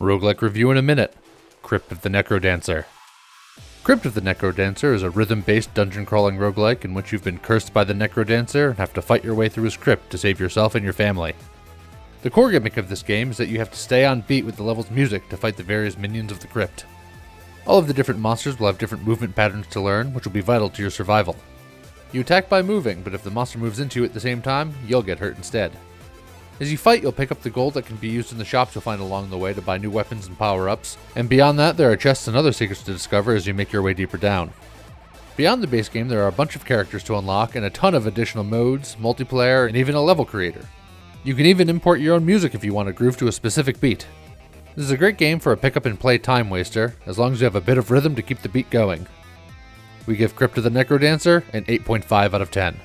Roguelike review in a minute. Crypt of the Necrodancer. Crypt of the Necrodancer is a rhythm-based dungeon crawling roguelike in which you've been cursed by the Necrodancer and have to fight your way through his crypt to save yourself and your family. The core gimmick of this game is that you have to stay on beat with the level's music to fight the various minions of the crypt. All of the different monsters will have different movement patterns to learn, which will be vital to your survival. You attack by moving, but if the monster moves into you at the same time, you'll get hurt instead. As you fight, you'll pick up the gold that can be used in the shops you'll find along the way to buy new weapons and power-ups, and beyond that there are chests and other secrets to discover as you make your way deeper down. Beyond the base game, there are a bunch of characters to unlock and a ton of additional modes, multiplayer, and even a level creator. You can even import your own music if you want to groove to a specific beat. This is a great game for a pick up and play time waster, as long as you have a bit of rhythm to keep the beat going. We give Crypt of the Necrodancer an 8.5 out of 10.